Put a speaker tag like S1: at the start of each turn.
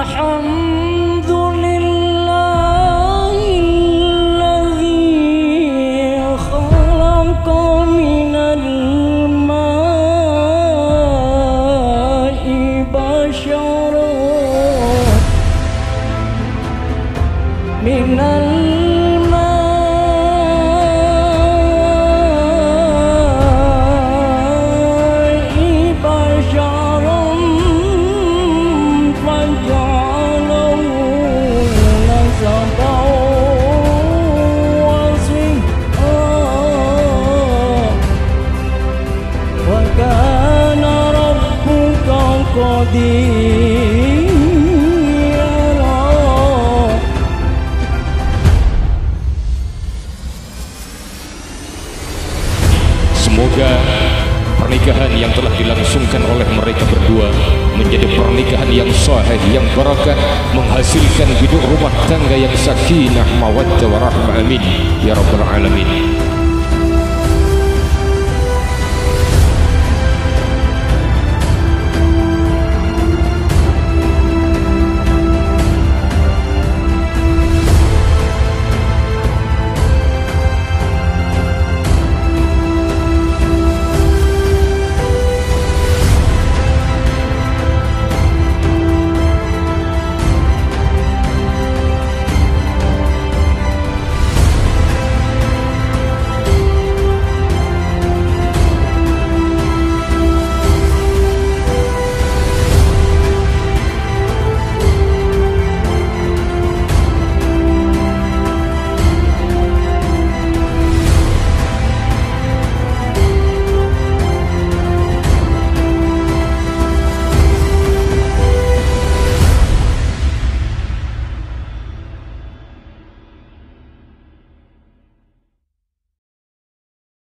S1: الحمد لله الذي خلق من الماء بشرا.
S2: Semoga pernikahan yang telah dilangsungkan oleh mereka berdua menjadi pernikahan yang sahih, yang barakah, menghasilkan hidup rumah tangga yang sakinah, mawaddah warahmah. Amin ya rabbal alamin.